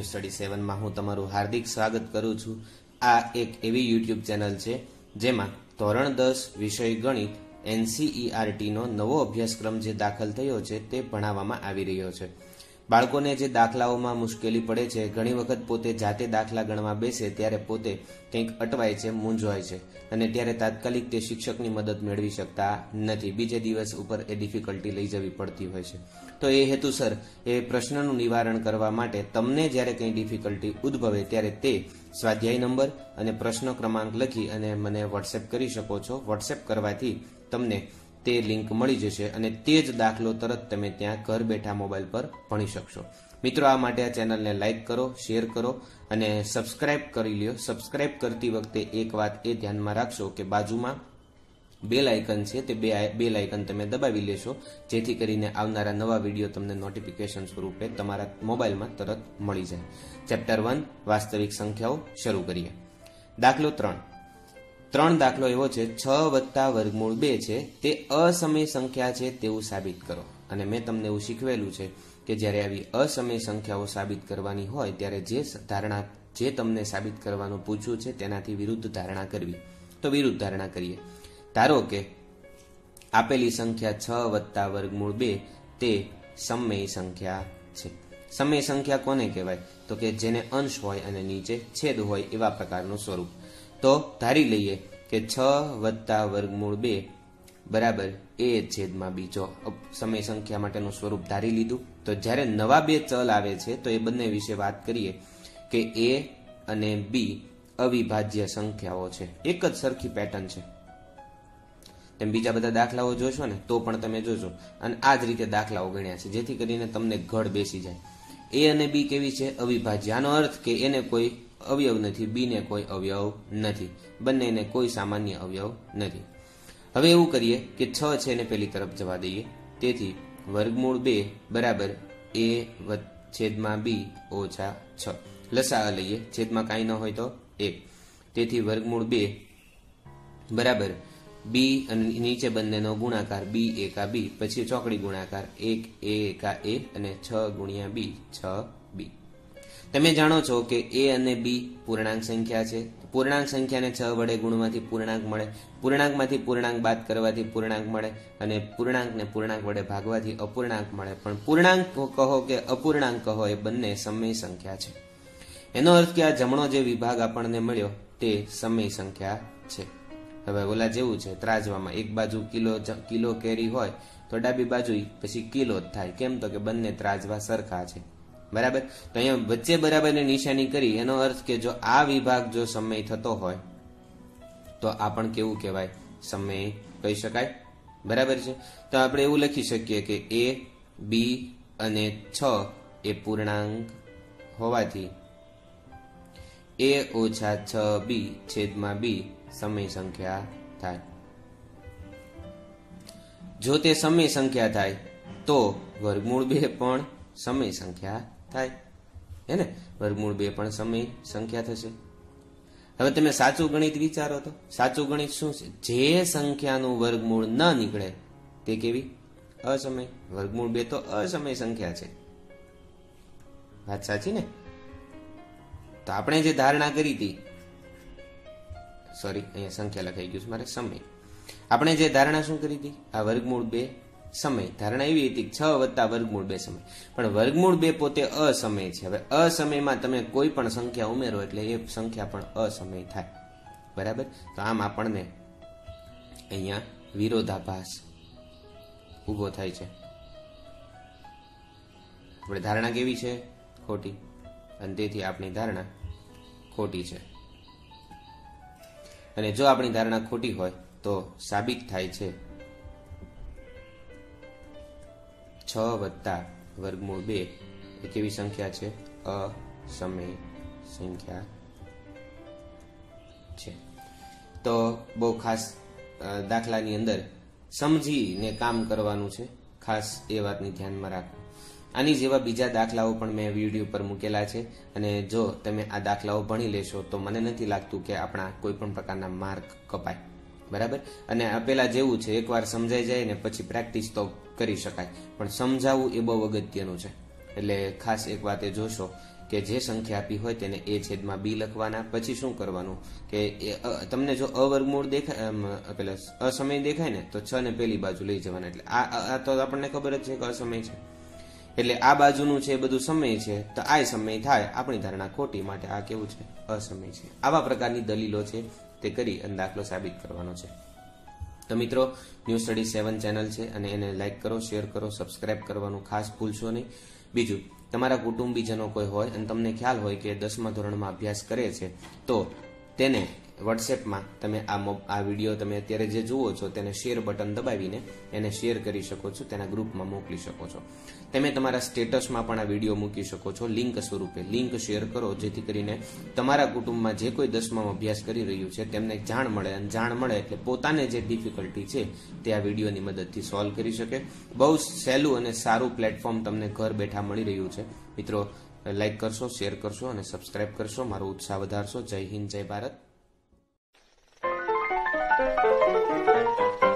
News study સેવનમાં હું તમારું હાર્દિક સ્વાગત કરું છું. આ એક એવી યુટ્યુબ ચેનલ છે જેમાં ધોરણ દસ વિષય ગણિત એનસીઈઆરટીનો નવો અભ્યાસક્રમ જે દાખલ થયો છે તે ભણાવવામાં આવી રહ્યો છે. બાળકોને જે દાખલાઓમાં મુશ્કેલી પડે છે, ઘણી વખત પોતે જાતે દાખલા ગણવા બેસે ત્યારે પોતે કંઈક અટવાય છે, મૂંઝવાય છે અને ત્યારે તાત્કાલિક તે શિક્ષકની મદદ મેળવી શકતા નથી. બીજે દિવસ ઉપર એ ડિફિકલ્ટી લઈ જવી પડતી હોય છે. તો એ હેતુસર એ પ્રશ્નનું નિવારણ કરવા માટે તમને જ્યારે કંઈ ડિફિકલ્ટી ઉદ્ભવે ત્યારે તે સ્વાધ્યાય નંબર અને પ્રશ્ન ક્રમાંક લખી અને મને વોટ્સએપ કરી શકો છો. વોટ્સએપ કરવાથી તમને તે લિંક મળી જશે અને તે જ દાખલો તરત તમે ત્યાં ઘર બેઠા મોબાઈલ પર ભણી શકશો. મિત્રો, આ માટે આ ચેનલને લાઇક કરો, શેર કરો અને સબસ્ક્રાઇબ કરી લ્યો. સબસ્ક્રાઇબ કરતી વખતે એક વાત એ ધ્યાનમાં રાખશો કે બાજુમાં બેલ આઇકન છે તે બે બેલ આઇકન તમે દબાવી લેશો. જેથી કરીને આવનારા નવા વીડિયો તમને નોટિફિકેશન સ્વરૂપે તમારા મોબાઈલમાં તરત મળી જાય. ચેપ્ટર વન વાસ્તવિક સંખ્યાઓ શરૂ કરીએ. દાખલો ત્રણ. ત્રણ દાખલો એવો છે, છ વત્તા વર્ગમૂળ બે છે, તે અસમય સંખ્યા છે તેવું સાબિત કરો. અને મેં તમને એવું શીખવેલું છે કે જ્યારે આવી અસમય સંખ્યાઓ સાબિત કરવાની હોય, ત્યારે જે ધારણા, જે તમને સાબિત કરવાનું પૂછ્યું છે તેનાથી વિરુદ્ધ ધારણા કરવી. તો વિરુદ્ધ ધારણા કરીએ. ધારો કે આપેલી સંખ્યા છ વત્તા વર્ગમૂળ બે, તે સમય સંખ્યા છે. સમય સંખ્યા કોને કહેવાય? તો કે જેને અંશ હોય અને નીચે છેદ હોય એવા પ્રકારનું સ્વરૂપ. તો ધારી લઈએ કે છ વત્તા વર્ગમૂળ બે બરાબર એ છેદમાં બી જો સમય સંખ્યા માટેનું સ્વરૂપ ધારી લીધું. તો જ્યારે નવા બે ચલ આવે છે, તો એ બંને વિશે વાત કરીએ કે એ અને બી અવિભાજ્ય સંખ્યાઓ છે. એક જ સરખી પેટર્ન છે. તેમ બીજા બધા દાખલાઓ જોશો ને, તો પણ તમે જોશો અને આ જ રીતે દાખલાઓ ગણ્યા છે, જેથી કરીને તમને ઘડ બેસી જાય. એ અને બી કેવી છે? અવિભાજ્ય. આનો અર્થ કે એને કોઈ અવયવ નથી બીને કોઈ અવયવ નથી. બંનેને કોઈ સામાન્ય અવયવ નથી. હવે એવું કરીએ કે છ છે ને પેલી તરફ જવા દઈએ. તેથી વર્ગમૂળ બે બરાબર એ છેદમાં બી ઓછા છ. લસા લઈએ. છેદમાં કાંઈ ન હોય તો એક. તેથી વર્ગમૂળ બે બરાબર બી અને નીચે બંનેનો ગુણાકાર બી એકા બી. પછી ચોકડી ગુણાકાર એક, એ એકા એ અને છ ગુણ્યા બી, છ બી. તમે જાણો છો કે એ અને બી પૂર્ણાંક સંખ્યા છે. પૂર્ણાંક સંખ્યાને છ વડે ગુણવાથી પૂર્ણાંક મળે. પૂર્ણાંકમાંથી પૂર્ણાંક બાદ કરવાથી પૂર્ણાંક મળે અને પૂર્ણાંકને પૂર્ણાંક વડે ભાગવાથી અપૂર્ણાંક મળે. પણ પૂર્ણાંક કહો કે અપૂર્ણાંક કહો એ બંને સમય સંખ્યા છે. એનો અર્થ કે આ જમણો જે વિભાગ આપણને મળ્યો તે સમય સંખ્યા છે. હવે ઓલા જેવું છે, ત્રાજવામાં એક બાજુ કિલો કિલો કેરી હોય તો ડાબી બાજુ પછી કિલો જ થાય. કેમ તો કે બંને ત્રાજવા સરખા છે. બરાબર? તો અહીંયા વચ્ચે બરાબરની નિશાની કરી, એનો અર્થ કે જો આ વિભાગ જો સમય થતો હોય, તો આ પણ કેવું કહેવાય? સમય કહી શકાય? બરાબર છે? તો આપણે એવું લખી શકીએ કે એ, બી અને છ એ પૂર્ણાંક હોવાથી એ ઓછા છ બી છેદમાં બી સમય સંખ્યા થાય. જો તે સમય સંખ્યા થાય, તો વર્ગમૂળ બે પણ સમય સંખ્યા થાય. હે ને? વર્ગમૂળ બે પણ સમય સંખ્યા થશે. હવે તમે સાચું ગણિત વિચારો તો. સાચું ગણિત શું છે? જે સંખ્યાનું વર્ગમૂળ ન નીકળે, તે કેવી? અસમય. વર્ગમૂળ બે તો અસમય સંખ્યા છે. વાત સાચી ને? તો આપણે જે ધારણા કરી હતી સોરી અહીંયા સંખ્યા લખાઈ ગયું છે મારે સમય. આપણે જે ધારણા શું કરી હતી? આ વર્ગમૂળ બે સમય. ધારણા એવી હતી છ વત્તા વર્ગમૂળ બે સમય. પણ વર્ગમૂળ બે પોતે અસમય છે. હવે અસમયમાં તમે કોઈ પણ સંખ્યા ઉમેરો એટલે એ સંખ્યા પણ અસમય થાય. બરાબર? તો આમ આપણને અહીંયા વિરોધાભાસ ઊભો થાય છે. આપણે ધારણા કેવી છે? ખોટી. અને તેથી આપણી ધારણા ખોટી છે. અને જો આપણી ધારણા ખોટી હોય તો સાબિત થાય છે. છ વત્તા વર્ગમૂળ બે. એ કેવી સંખ્યા છે. અસમય સંખ્યા છે. તો બહુ ખાસ દાખલાની અંદર સમજીને કામ કરવાનું છે. ખાસ એ વાતની ધ્યાનમાં રાખો. આની જેવા બીજા દાખલાઓ પણ મેં વીડિયો પર મૂકેલા છે અને જો તમે આ દાખલાઓ ભણી લેશો તો મને નથી લાગતું કે આપણા કોઈ પણ પ્રકારના માર્ક કપાય. બરાબર? અને આ પેલા જેવું છે, એકવાર સમજાઈ જાય ને પછી પ્રેક્ટિસ તો કરી શકાય. પણ સમજાવવું એ બહુ અગત્યનું છે. એટલે ખાસ એક વાત એ જોશો કે જે સંખ્યા આપી હોય તેને એ છેદમાં બી લખવાના. પછી શું કરવાનું? કે તમને જો અવર્ગમૂળ દેખાય પેલા અસમય દેખાય ને તો છ ને પેલી બાજુ લઈ જવાના. એટલે આ તો આપણને ખબર જ છે કે અસમય છે. એટલે આ બાજુનું છે બધું સમય છે, તો આ સમય થાય. આપણી ધારણા ખોટી, માટે આ કેવું છે? અસમય છે. આવા પ્રકારની દલીલો છે તે કરી અને દાખલો સાબિત કરવાનો છે. તો મિત્રો ન્યૂ સ્ટડી સેવન ચેનલ છે અને એને લાઇક કરો, શેર કરો, સબસ્ક્રાઇબ કરવાનું ખાસ ભૂલશો નહીં. બીજું, તમારા કુટુંબીજનો કોઈ હોય અને તમને ખ્યાલ હોય કે દસમા ધોરણમાં અભ્યાસ કરે છે, તો તેને વોટ્સએપમાં તમે આ આ વીડિયો તમે અત્યારે જે જુઓ છો, તેને શેર બટન દબાવીને એને શેર કરી શકો છો, તેના ગ્રુપમાં મોકલી શકો છો. તમે તમારા સ્ટેટસમાં પણ આ વીડિયો મૂકી શકો છો લિંક સ્વરૂપે. લિંક શેર કરો, જેથી કરીને તમારા કુટુંબમાં જે કોઈ દસમામાં અભ્યાસ કરી રહ્યું છે, તેમને જાણ મળે અને જાણ મળે એટલે પોતાને જે ડિફિકલ્ટી છે, તે આ વિડીયોની મદદથી સોલ્વ કરી શકે. બહુ સહેલું અને સારું પ્લેટફોર્મ તમને ઘર બેઠા મળી રહ્યું છે. મિત્રો લાઇક કરશો શેર કરશો અને સબસ્ક્રાઇબ કરશો. મારો ઉત્સાહ વધારશો. જય હિન્દ, જય ભારત. Thank you.